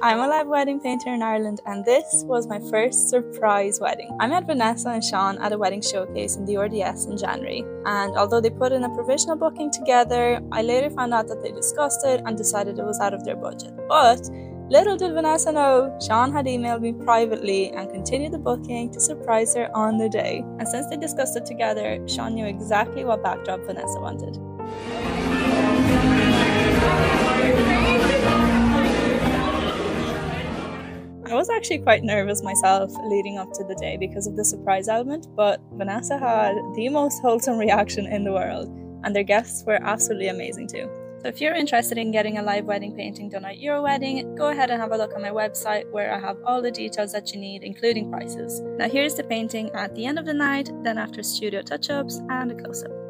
I'm a live wedding painter in Ireland, and this was my first surprise wedding. I met Vanessa and Sean at a wedding showcase in the RDS in January, and although they put in a provisional booking together, I later found out that they discussed it and decided it was out of their budget. But little did Vanessa know, Sean had emailed me privately and continued the booking to surprise her on the day. And since they discussed it together, Sean knew exactly what backdrop Vanessa wanted. I was actually quite nervous myself leading up to the day because of the surprise element, but Vanessa had the most wholesome reaction in the world, and their guests were absolutely amazing too. So if you're interested in getting a live wedding painting done at your wedding, go ahead and have a look on my website where I have all the details that you need, including prices. Now here's the painting at the end of the night, then after studio touch-ups and a close-up.